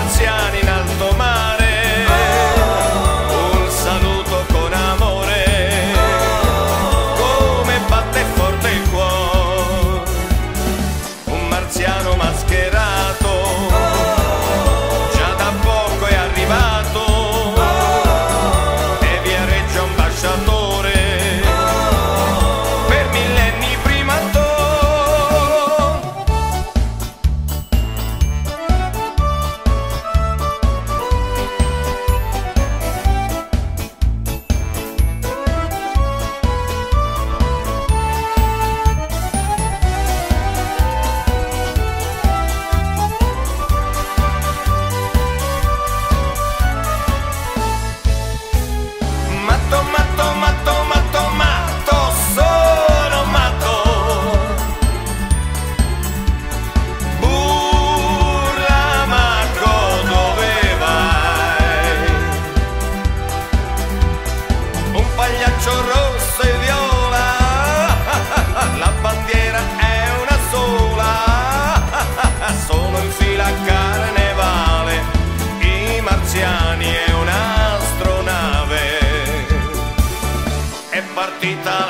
anziani bianco, rosso e viola, la bandiera è una sola, sono in fila a carnevale, i marziani e un'astronave. È partita la